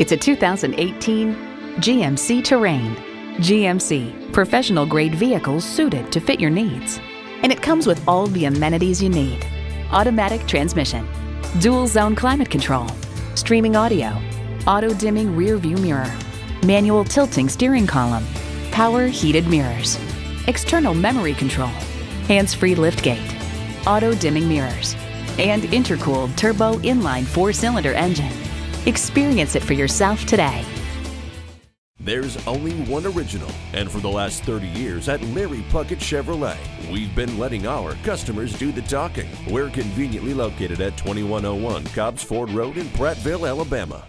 It's a 2018 GMC Terrain. GMC, professional grade vehicles suited to fit your needs. And it comes with all the amenities you need. Automatic transmission, dual zone climate control, streaming audio, auto dimming rear view mirror, manual tilting steering column, power heated mirrors, external memory control, hands-free liftgate, auto dimming mirrors, and intercooled turbo inline four-cylinder engine. Experience it for yourself today. There's only one original, and for the last 30 years at Larry Puckett Chevrolet, we've been letting our customers do the talking. We're conveniently located at 2101 Cobbs Ford Road in Prattville, Alabama.